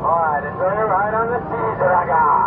All right, enjoy your ride on the teaser, I got.